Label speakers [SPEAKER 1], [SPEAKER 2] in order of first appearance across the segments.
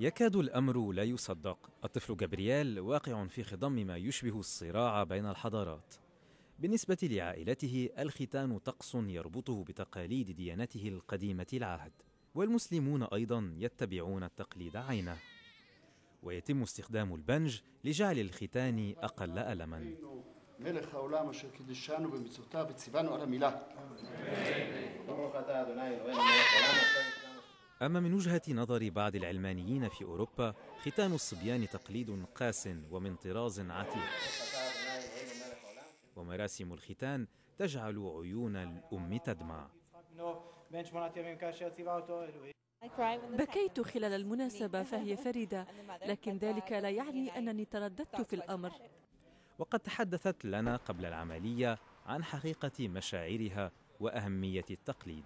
[SPEAKER 1] يكاد الأمر لا يصدق الطفل جابرييل واقع في خضم ما يشبه الصراع بين الحضارات بالنسبة لعائلته الختان طقس يربطه بتقاليد ديانته القديمة العهد والمسلمون أيضا يتبعون التقليد عينه ويتم استخدام البنج لجعل الختان أقل ألما
[SPEAKER 2] מלך העולם אשר קידשנו במצוותיו וציוונו על המילה.
[SPEAKER 1] أما من وجهة نظر بعض العلمانيين في أوروبا ختان الصبيان تقليد قاس ومن طراز عتيق. ومراسم الختان تجعل عيون الأم تدمع.
[SPEAKER 3] بكيت خلال المناسبة فهي فريدة لكن ذلك لا يعني أنني ترددت في الأمر.
[SPEAKER 1] وقد تحدثت لنا قبل العملية عن حقيقة مشاعرها وأهمية التقليد.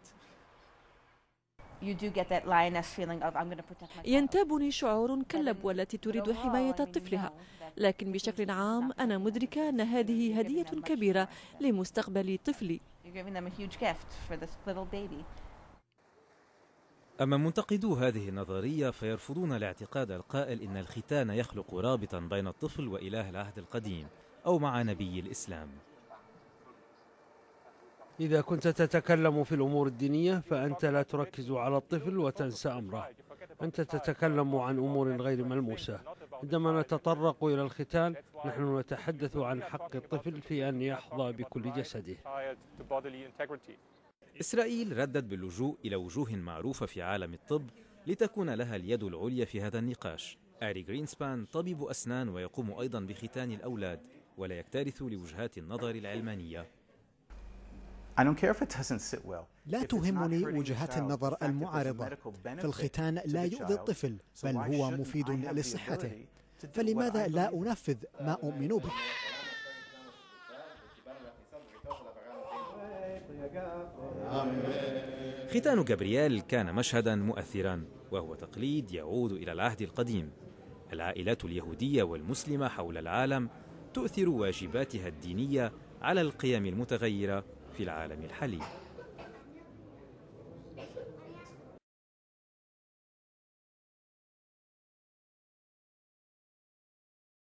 [SPEAKER 3] ينتابني شعور كاللبوة التي تريد حماية طفلها. لكن بشكل عام أنا مدركة أن هذه هدية كبيرة لمستقبل طفلي.
[SPEAKER 1] أما منتقدو هذه النظرية فيرفضون الاعتقاد القائل إن الختان يخلق رابطا بين الطفل وإله العهد القديم أو مع نبي الإسلام.
[SPEAKER 4] إذا كنت تتكلم في الأمور الدينية فأنت لا تركز على الطفل وتنسى أمره. أنت تتكلم عن أمور غير ملموسة. عندما نتطرق إلى الختان نحن نتحدث عن حق الطفل في أن يحظى بكل جسده.
[SPEAKER 1] إسرائيل ردت باللجوء إلى وجوه معروفة في عالم الطب لتكون لها اليد العليا في هذا النقاش. آري جرينسبان طبيب أسنان ويقوم أيضا بختان الأولاد ولا يكترث لوجهات النظر العلمانية.
[SPEAKER 5] لا تهمني وجهات النظر المعارضة. فالختان لا يؤذي الطفل بل هو مفيد لصحته. فلماذا لا أنفذ ما أؤمن به؟
[SPEAKER 1] ختان جابرييل كان مشهدا مؤثرا وهو تقليد يعود إلى العهد القديم. العائلات اليهودية والمسلمة حول العالم تؤثر واجباتها الدينية على القيم المتغيرة في العالم الحالي.